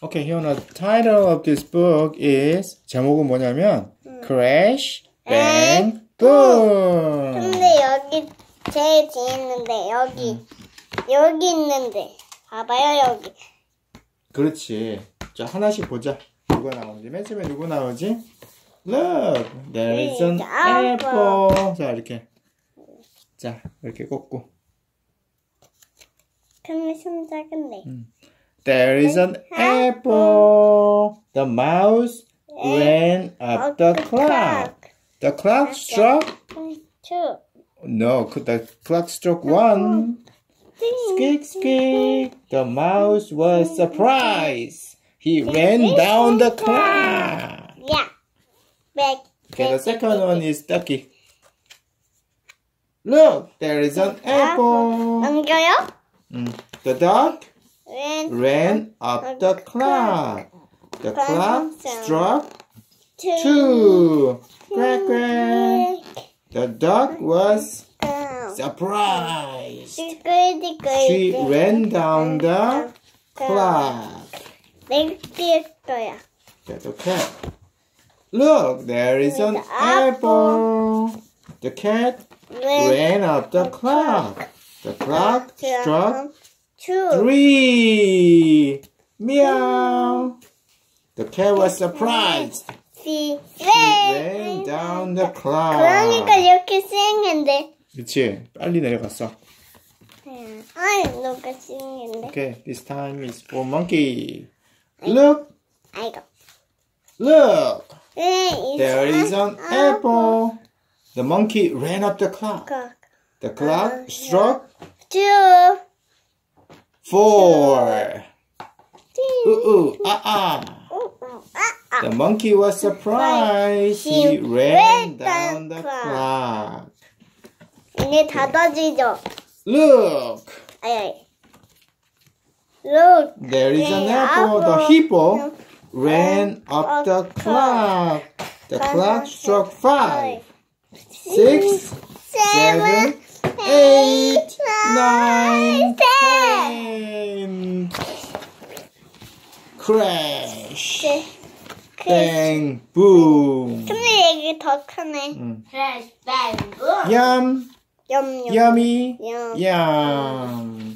Okay, Hyuna, the title of this book is 제목은 뭐냐면 Crash, Bang, Boom. 근데 여기 제일 뒤에 있는데 여기 여기 있는데 봐봐요 여기 그렇지. 자 하나씩 보자. 누가 나오는지. 맨 처음에 누구 나오지? Look, there is an apple. 자 이렇게. 자 이렇게 꽂고. 근데 손 작은데 There is an apple. The mouse ran up the clock. The clock struck two. No, the clock struck one. Skik, skik. The mouse was surprised. He ran down the clock. Yeah. Okay, the second one is ducky. Look, there is an apple. 음, the dog ran, up, the clock. The clock, struck two. Crack, crack. The dog was surprised. She, ran down the clock. That's okay. Look, there is an apple. The cat ran up the clock. The clock struck two three. Meow. The cat was surprised. three She ran down the clock. 그러니까 이렇게 쌩인데 그치? 빨리 내려갔어. 아이 누가 쌩인데 Okay, this time is for monkey. Look, 아이고 look. 네 There is an apple. The monkey ran up the clock. The clock struck two four. Ooh, ooh, ah, ah. 아, The monkey was surprised. He ran down the clock. 이제 닫아지죠 Look, 아이 look there is an apple. The hippo ran up the clock. The clock struck five, six, seven, eight, nine, 크래쉬. 네. 뱅, 붐. 근데 여기 더 크네. 응. 크래쉬, 땡, 붐. 얌. 얌, 얌. 야미. 얌. 얌.